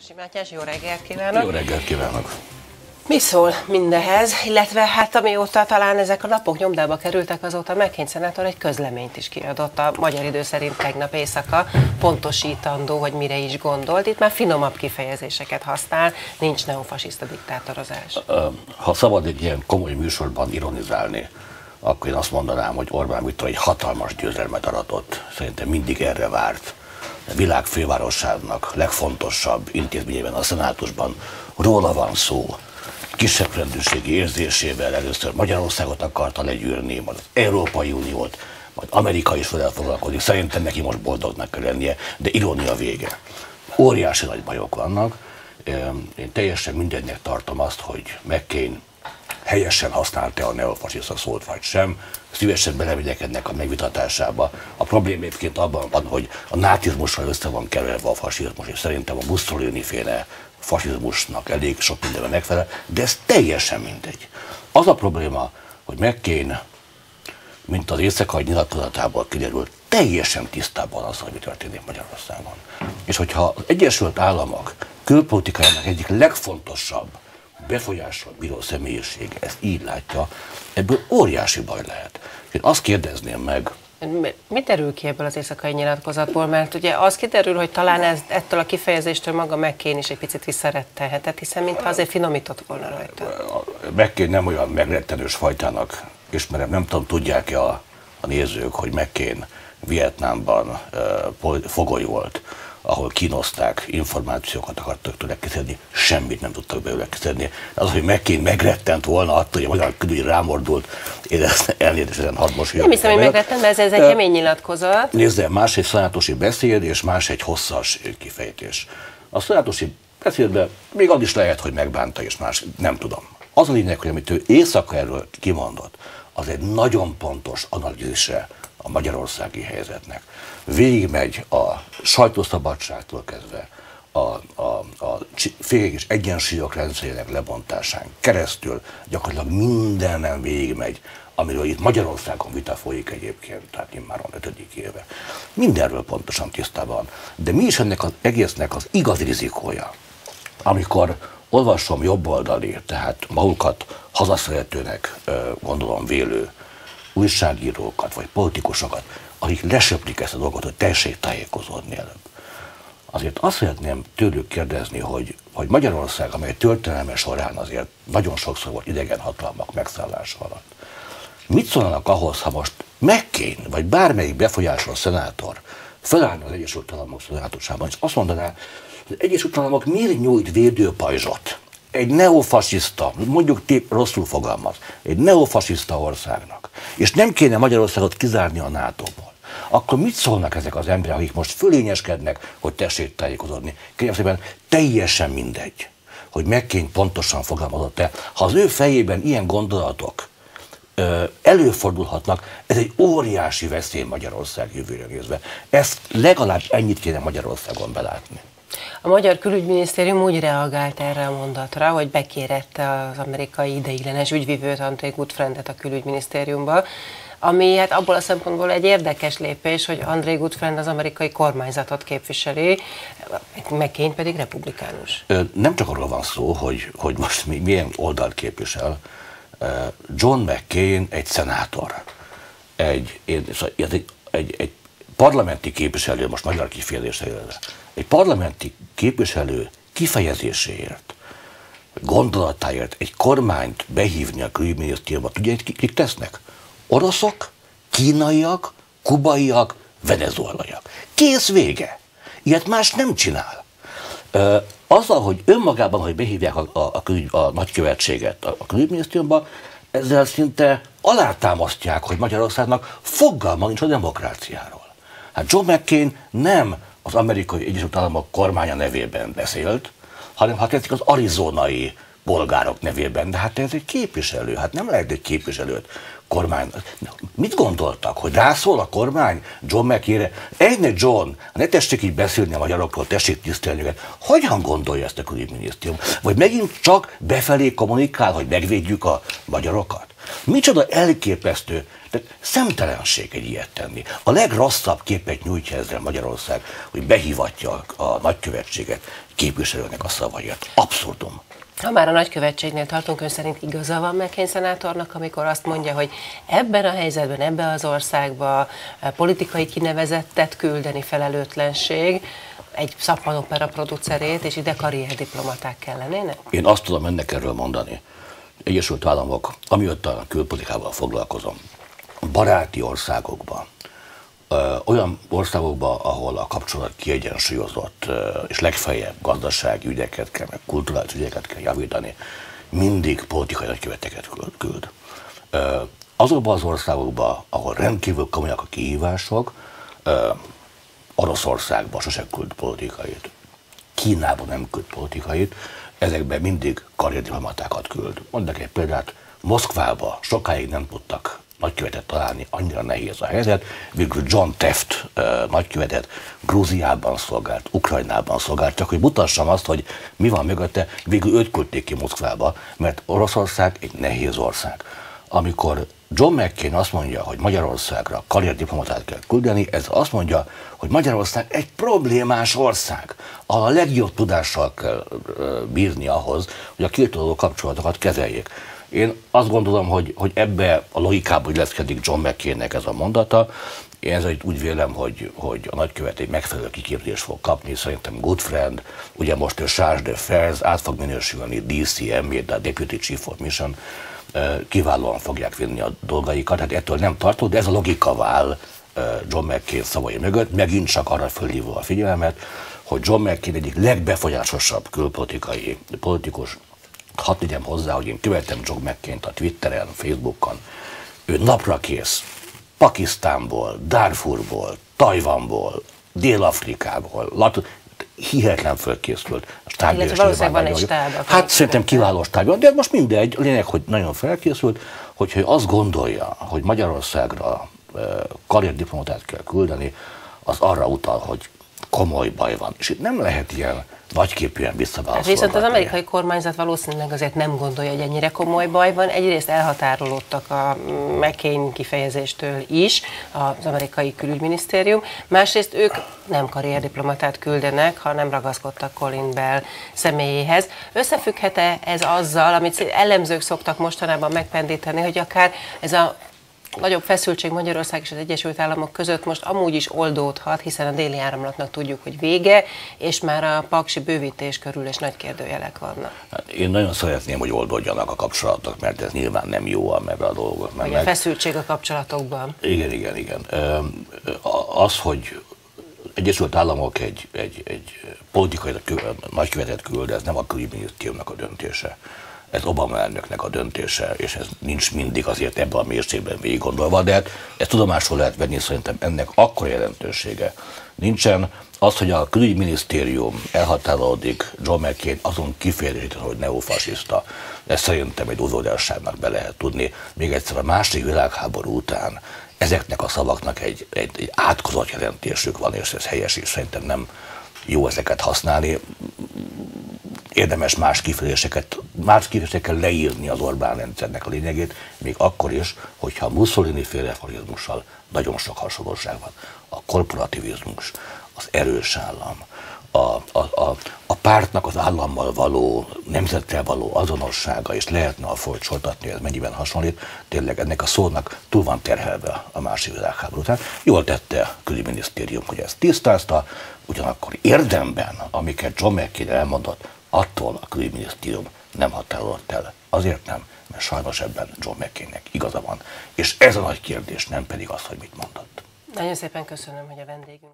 Orvosi Mátyás, jó reggelt kívánok! Jó reggelt kívánok! Mi szól mindehez, illetve hát amióta talán ezek a napok nyomdába kerültek, azóta McCain szenátor egy közleményt is kiadott a magyar idő szerint tegnap éjszaka, pontosítandó, hogy mire is gondolt. Itt már finomabb kifejezéseket használ, nincs neofasiszta diktátorozás. Ha szabad egy ilyen komoly műsorban ironizálni, akkor én azt mondanám, hogy Orbán Viktor egy hatalmas győzelmet aratott. Szerintem mindig erre várt világ fővárosának legfontosabb intézményében, a szenátusban róla van szó. Kisebb rendőrségi érzésével először Magyarországot akarta legyűrni, majd az Európai Uniót, majd Amerika is vele foglalkozik. Szerintem neki most boldognak kell lennie, de irónia vége. Óriási nagy bajok vannak. Én teljesen mindennek tartom azt, hogy McCain helyesen használta a neofasiszta szót, vagy sem. Szívesen belemegyek ennek a megvitatásába. A problém egyébként abban van, hogy a nátizmussal össze van keverve a fasizmus, és szerintem a Mussolini féle fasizmusnak elég sok mindenben megfelel, de ez teljesen mindegy. Az a probléma, hogy McCain, mint az éjszakai nyilatkozatából kiderült, teljesen tisztában az, hogy mi történik Magyarországon. És hogyha az Egyesült Államok külpolitikájának egyik legfontosabb befolyással bíró személyiség ezt így látja, ebből óriási baj lehet. Én azt kérdezném meg, Mi derül ki ebből az éjszakai nyilatkozatból? Mert ugye az kiderül, hogy talán ez, ettől a kifejezéstől maga McCain is egy picit visszarettelhetett, hiszen mintha azért finomított volna rajta. McCain nem olyan megrettenős fajtának ismerem, nem tudom, tudják-e a, a nézők, hogy McCain Vietnámban uh, fogoly volt ahol kínozták, információkat akartak tőle kiszedni, semmit nem tudtak belőle kiszedni. Az, hogy megként megrettent volna attól, hogy a magyar külügy rámordult, én ezt elnézést hadd most Nem hiszem, hogy megrettent, mert ez, ez egy kemény nyilatkozat. Nézze, más egy szanátosi beszéd, és más egy hosszas kifejtés. A szanátosi beszédben még az is lehet, hogy megbánta, és más, nem tudom. Az a lényeg, hogy amit ő éjszaka erről kimondott, az egy nagyon pontos analízise a magyarországi helyzetnek. Végigmegy a sajtószabadságtól kezdve a, a, a fékek és egyensúlyok rendszerének lebontásán keresztül gyakorlatilag mindenen végigmegy, amiről itt Magyarországon vita folyik egyébként, tehát már a ötödik éve. Mindenről pontosan tisztában. De mi is ennek az egésznek az igaz rizikója? Amikor olvasom jobboldali, tehát magukat hazaszeretőnek gondolom vélő újságírókat vagy politikusokat, akik lesöplik ezt a dolgot, hogy tessék tájékozódni előbb. Azért azt szeretném tőlük kérdezni, hogy, hogy Magyarország, amely történelme során azért nagyon sokszor volt idegen hatalmak megszállása alatt, mit szólnak ahhoz, ha most McCain, vagy bármelyik befolyásos szenátor felállna az Egyesült Államok szenátusában, és azt mondaná, hogy az Egyesült Államok miért nyújt védőpajzsot egy neofasiszta, mondjuk tép, rosszul fogalmaz, egy neofasiszta országnak, és nem kéne Magyarországot kizárni a NATO-ból, akkor mit szólnak ezek az emberek, akik most fölényeskednek, hogy tessék tájékozódni? Kérem szépen, teljesen mindegy, hogy megkény pontosan fogalmazott el. Ha az ő fejében ilyen gondolatok ö, előfordulhatnak, ez egy óriási veszély Magyarország jövőre nézve. Ezt legalább ennyit kéne Magyarországon belátni. A magyar külügyminisztérium úgy reagált erre a mondatra, hogy bekérette az amerikai ideiglenes ügyvívőt, André Gutfrendet a külügyminisztériumba, ami hát abból a szempontból egy érdekes lépés, hogy André Gutfriend az amerikai kormányzatot képviseli, McCain pedig republikánus. Nem csak arról van szó, hogy, hogy most mi, milyen oldalt képvisel. John McCain egy szenátor, egy, szóval egy, egy, egy parlamenti képviselő, most magyar kifejezésre egy parlamenti képviselő kifejezéséért, gondolatáért egy kormányt behívni a külügyminisztériumba, tudja, kik tesznek? Oroszok, kínaiak, kubaiak, venezuelaiak. Kész vége. Ilyet más nem csinál. Ö, azzal, hogy önmagában, hogy behívják a, a, a, külügy, a nagykövetséget a, a külügyminisztériumba, ezzel szinte alátámasztják, hogy Magyarországnak fogalma nincs a demokráciáról. Hát John McCain nem az amerikai Egyesült Államok kormánya nevében beszélt, hanem hát tetszik az arizonai bolgárok nevében, de hát ez egy képviselő, hát nem lehet egy képviselőt kormány. Mit gondoltak, hogy rászól a kormány John McKére? Egyne John, ne tessék így beszélni a magyarokról, tessék tisztelni őket. Hogyan gondolja ezt a külügyminisztérium? Vagy megint csak befelé kommunikál, hogy megvédjük a magyarokat? Micsoda elképesztő, tehát szemtelenség egy ilyet tenni. A legrosszabb képet nyújtja ezzel Magyarország, hogy behívatja a nagykövetséget képviselőnek a szavait. Abszurdum. Ha már a nagykövetségnél tartunk, ön szerint igaza van McCain szenátornak, amikor azt mondja, hogy ebben a helyzetben, ebben az országban politikai kinevezettet küldeni felelőtlenség, egy szappanopera producerét, és ide karrierdiplomaták kellenének? Én azt tudom ennek erről mondani. Egyesült Államok, amióta a külpolitikával foglalkozom, baráti országokban, olyan országokban, ahol a kapcsolat kiegyensúlyozott, és legfeljebb gazdasági ügyeket kell, meg kulturális ügyeket kell javítani, mindig politikai nagyköveteket küld. Azokban az országokban, ahol rendkívül komolyak a kihívások, Oroszországban sosem küld politikait, Kínában nem küld politikait, ezekben mindig karrierdiplomatákat küld. Mondok egy példát, Moszkvába sokáig nem tudtak nagykövetet találni, annyira nehéz a helyzet. Végül John Teft nagykövetet Grúziában szolgált, Ukrajnában szolgált, csak hogy mutassam azt, hogy mi van mögötte, végül őt küldték ki Moszkvába, mert Oroszország egy nehéz ország. Amikor John McCain azt mondja, hogy Magyarországra karrierdiplomatát kell küldeni, ez azt mondja, hogy Magyarország egy problémás ország, a legjobb tudással kell bírni ahhoz, hogy a két kapcsolatokat kezeljék. Én azt gondolom, hogy, hogy ebbe a logikába illeszkedik John McCainnek ez a mondata. Én ezért úgy vélem, hogy, hogy a nagykövet egy megfelelő kiképzést fog kapni, szerintem good friend, ugye most a Charge de Fers át fog minősülni DCM, a Deputy Chief of Mission, kiválóan fogják vinni a dolgaikat, hát ettől nem tartó, de ez a logika vál John McCain szavai mögött, megint csak arra fölhívva a figyelmet, hogy John McCain egyik legbefolyásosabb külpolitikai politikus, hadd tegyem hozzá, hogy én követem John mccain a Twitteren, Facebookon, ő napra kész. Pakisztánból, Darfurból, Tajvanból, Dél-Afrikából, Lat- hihetetlen fölkészült. Stábja valószínűleg van egy stáb. Hát szerintem kiváló stábja, de most mindegy, lényeg, hogy nagyon felkészült, hogyha azt gondolja, hogy Magyarországra karrierdiplomatát kell küldeni, az arra utal, hogy komoly baj van. És itt nem lehet ilyen nagyképűen visszaválaszolni. Hát viszont az amerikai kormányzat valószínűleg azért nem gondolja, hogy ennyire komoly baj van. Egyrészt elhatárolódtak a McCain kifejezéstől is az amerikai külügyminisztérium, másrészt ők nem karrierdiplomatát küldenek, hanem ragaszkodtak Colin Bell személyéhez. Összefügghet-e ez azzal, amit ellenzők szoktak mostanában megpendíteni, hogy akár ez a nagyobb feszültség Magyarország és az Egyesült Államok között most amúgy is oldódhat, hiszen a déli áramlatnak tudjuk, hogy vége, és már a paksi bővítés körül is nagy kérdőjelek vannak. Hát én nagyon szeretném, hogy oldódjanak a kapcsolatok, mert ez nyilván nem jó ebben a dolgok. Vagy meg... a feszültség a kapcsolatokban. Igen, igen, igen. Az, hogy Egyesült Államok egy, egy, egy politikai nagykövetet küld, ez nem a külügyminisztériumnak a döntése ez Obama elnöknek a döntése, és ez nincs mindig azért ebben a mérségben végig gondolva, de hát ezt tudomásul lehet venni, szerintem ennek akkor jelentősége nincsen. Az, hogy a külügyminisztérium elhatárolódik John McCain azon kifejezésítől, hogy neofasiszta, ezt szerintem egy udvariasságnak be lehet tudni. Még egyszer a második világháború után ezeknek a szavaknak egy, egy, egy átkozott jelentésük van, és ez helyes, és szerintem nem jó ezeket használni érdemes más kifejezéseket, más kifejezésekkel leírni az Orbán rendszernek a lényegét, még akkor is, hogyha a Mussolini félefarizmussal nagyon sok hasonlóság van. A korporativizmus, az erős állam, a, a, a, a pártnak az állammal való, nemzettel való azonossága, és lehetne a folyt sortatni, ez mennyiben hasonlít, tényleg ennek a szónak túl van terhelve a másik világháború után. Jól tette a külügyminisztérium, hogy ezt tisztázta, ugyanakkor érdemben, amiket John McCain elmondott, attól a külügyminisztérium nem határozott el. Azért nem, mert sajnos ebben John McCainnek igaza van. És ez a nagy kérdés, nem pedig az, hogy mit mondott. Nagyon szépen köszönöm, hogy a vendégünk.